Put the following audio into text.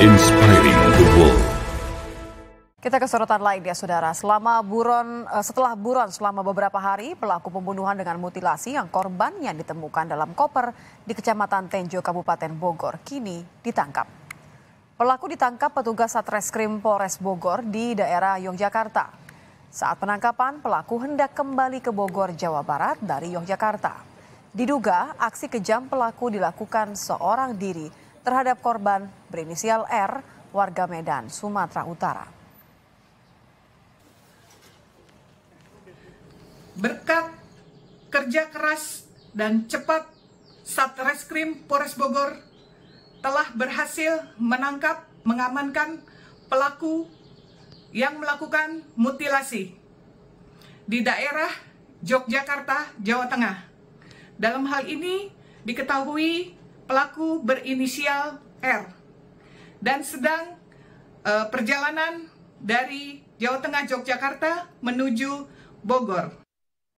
inspiring the world. Kita ke sorotan lain ya saudara. Selama buron, eh, setelah buron selama beberapa hari, pelaku pembunuhan dengan mutilasi yang korbannya ditemukan dalam koper di Kecamatan Tenjo, Kabupaten Bogor, kini ditangkap. Pelaku ditangkap petugas Satreskrim Polres Bogor di daerah Yogyakarta. Saat penangkapan, pelaku hendak kembali ke Bogor, Jawa Barat dari Yogyakarta. Diduga aksi kejam pelaku dilakukan seorang diri terhadap korban berinisial R, warga Medan, Sumatera Utara. Berkat kerja keras dan cepat Satreskrim Polres Bogor telah berhasil menangkap, mengamankan pelaku yang melakukan mutilasi di daerah Yogyakarta, Jawa Tengah. Dalam hal ini diketahui pelaku berinisial R dan sedang uh, perjalanan dari Jawa Tengah Yogyakarta menuju Bogor.